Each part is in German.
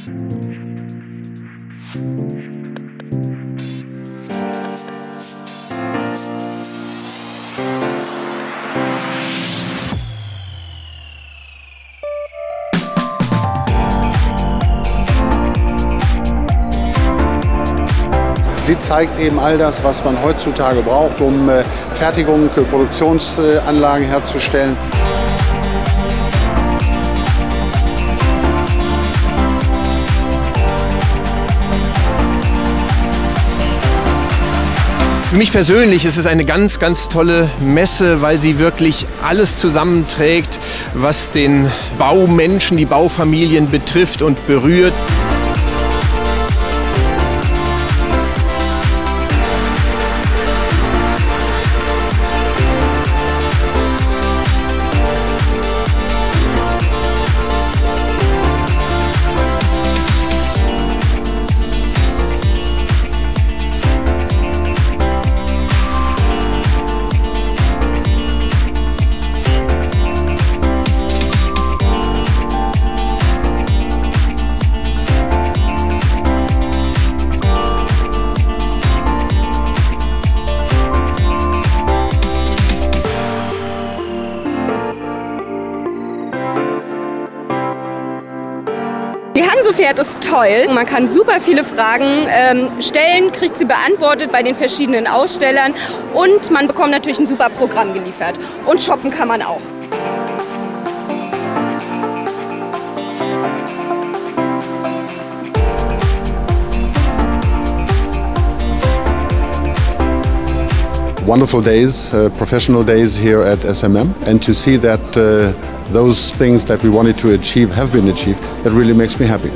Sie zeigt eben all das, was man heutzutage braucht, um äh, Fertigungen für Produktionsanlagen herzustellen. Für mich persönlich ist es eine ganz, ganz tolle Messe, weil sie wirklich alles zusammenträgt, was den Baumenschen, die Baufamilien betrifft und berührt. Hansefährt ist toll. Man kann super viele Fragen ähm, stellen, kriegt sie beantwortet bei den verschiedenen Ausstellern und man bekommt natürlich ein super Programm geliefert. Und shoppen kann man auch. Wonderful days, uh, professional days here at SMM, and to see that uh, those things that we wanted to achieve have been achieved, that really makes me happy.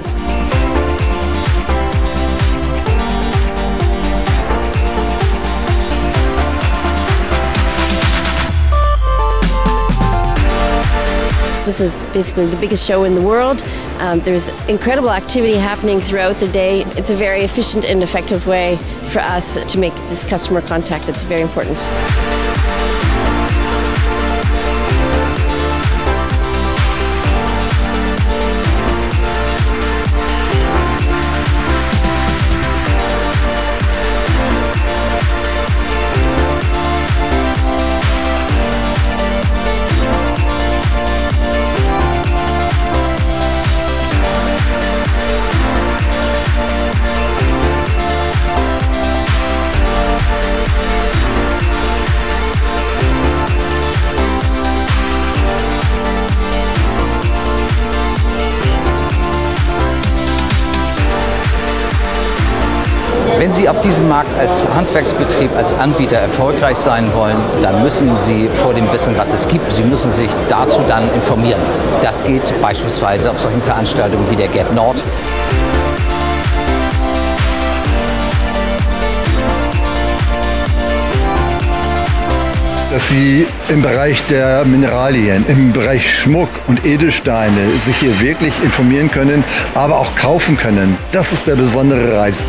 This is basically the biggest show in the world. Um, there's incredible activity happening throughout the day. It's a very efficient and effective way for us to make this customer contact. It's very important. Wenn Sie auf diesem Markt als Handwerksbetrieb, als Anbieter erfolgreich sein wollen, dann müssen Sie vor dem wissen, was es gibt. Sie müssen sich dazu dann informieren. Das geht beispielsweise auf solchen Veranstaltungen wie der Gap Nord. dass Sie im Bereich der Mineralien, im Bereich Schmuck und Edelsteine sich hier wirklich informieren können, aber auch kaufen können. Das ist der besondere Reiz.